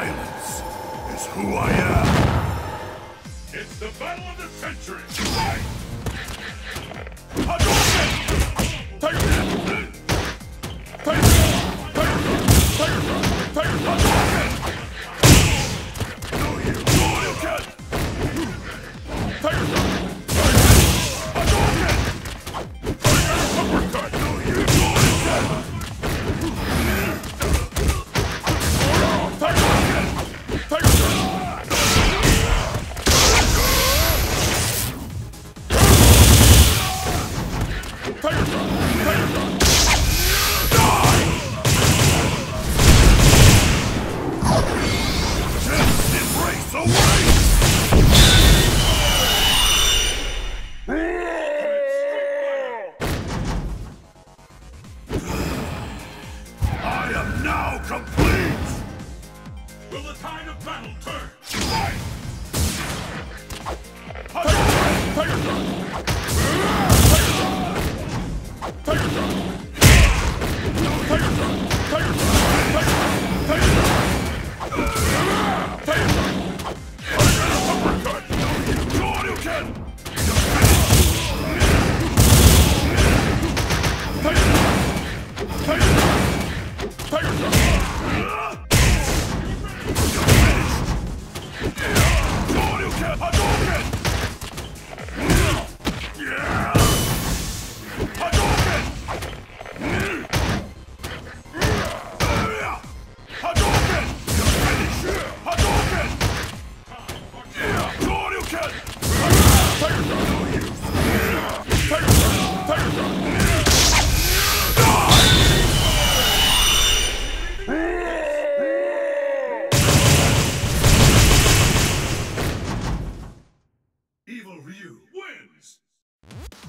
Violence is who I am. It's the battle of the century. Now complete! Will the tide of battle turn? Hadouken! Finish! Wins!